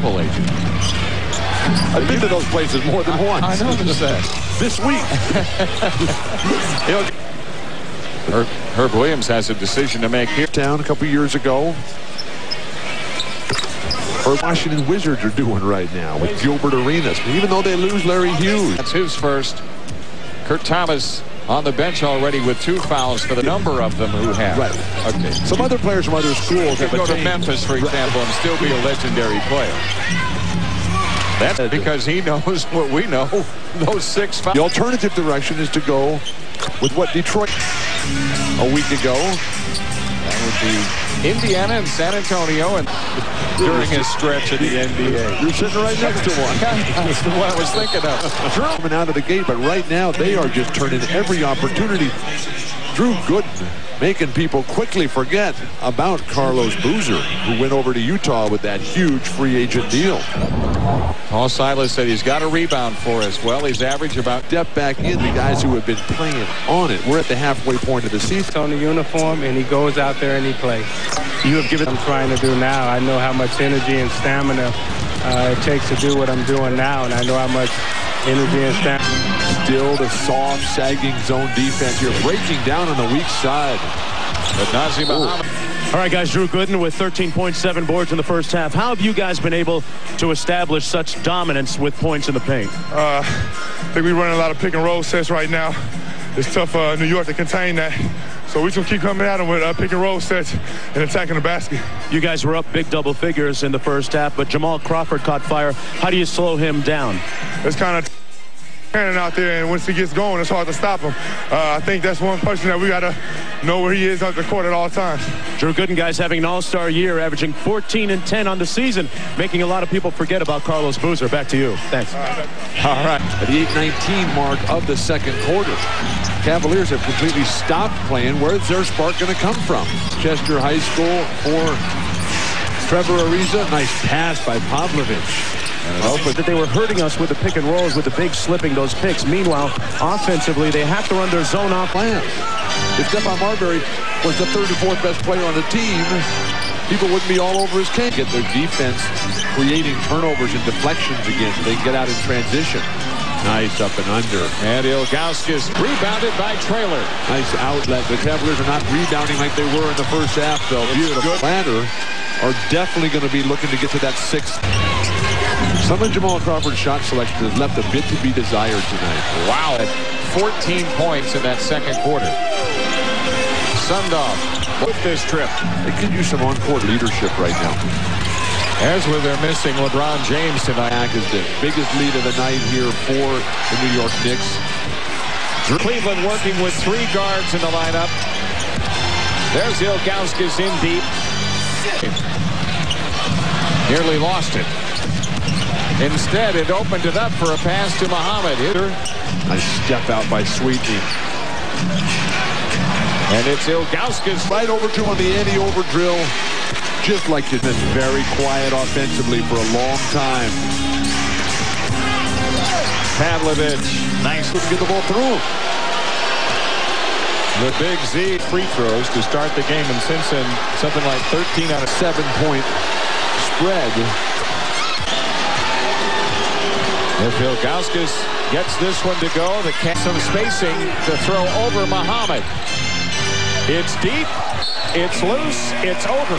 travel agent. I've been to those places more than once. I noticed that. This week. Herb, Herb Williams has a decision to make here. Town a couple years ago. Or Washington Wizards are doing right now with Gilbert Arenas. Even though they lose Larry Hughes. That's his first. Kurt Thomas on the bench already with two fouls for the number of them who have. Right. Okay. Some other players from other schools have go to Memphis, for example, and still be a legendary player. That's because he knows what we know. Those six The alternative direction is to go with what Detroit a week ago. That would be Indiana and San Antonio and during his stretch in the NBA. You're sitting right next to one. That's the one I was thinking of. Drew Coming out of the gate, but right now they are just turning every opportunity. Drew Gooden making people quickly forget about Carlos Boozer, who went over to Utah with that huge free agent deal. Paul Silas said he's got a rebound for us. Well, he's average about depth back in the guys who have been playing on it. We're at the halfway point of the season. on the uniform and he goes out there and he plays. You have given I'm trying to do now. I know how much energy and stamina uh, it takes to do what I'm doing now, and I know how much energy and stamina. Still the soft, sagging zone defense You're breaking down on the weak side. but Nazr Mohammed. All right, guys, Drew Gooden with 13.7 boards in the first half. How have you guys been able to establish such dominance with points in the paint? Uh, I think we're running a lot of pick and roll sets right now. It's tough for uh, New York to contain that. So we just gonna keep coming at them with uh, pick and roll sets and attacking the basket. You guys were up big double figures in the first half, but Jamal Crawford caught fire. How do you slow him down? It's kind of cannon out there, and once he gets going, it's hard to stop him. Uh, I think that's one person that we gotta know where he is on the court at all times. Drew Gooden, guys, having an all-star year, averaging 14 and 10 on the season, making a lot of people forget about Carlos Boozer. Back to you. Thanks. All right. At the 8-19 mark of the second quarter. Cavaliers have completely stopped playing. Where's their spark going to come from? Chester High School for Trevor Ariza. Nice pass by Pavlovic. That they were hurting us with the pick and rolls, with the big slipping those picks. Meanwhile, offensively, they have to run their zone off. Plan. If Stephon Marbury was the third or fourth best player on the team, people wouldn't be all over his case. Get their defense creating turnovers and deflections again so they can get out in transition. Nice up and under. And Ilgauskas rebounded by Trailer. Nice outlet. The Cavaliers are not rebounding like they were in the first half, though. Beautiful. Atlanta are definitely going to be looking to get to that sixth. Some of Jamal Crawford's shot selection has left a bit to be desired tonight. Wow. 14 points in that second quarter. Sundog with this trip. They could use some on-court leadership right now. As with they're missing LeBron James tonight. Is the biggest lead of the night here for the New York Knicks. Cleveland working with three guards in the lineup. There's Ilgauskas in deep. Nearly lost it. Instead, it opened it up for a pass to Mohammed. Hitter. Nice step out by Sweetney. And it's Ilgauskas. Right over to him on the anti-over drill. Just like it's been very quiet offensively for a long time. Pavlovic. Nice. Couldn't get the ball through. The big Z free throws to start the game. And since then, something like 13 out of Seven-point spread. If Ilgauskas gets this one to go, the cat some spacing to throw over Mohammed. It's deep, it's loose, it's over.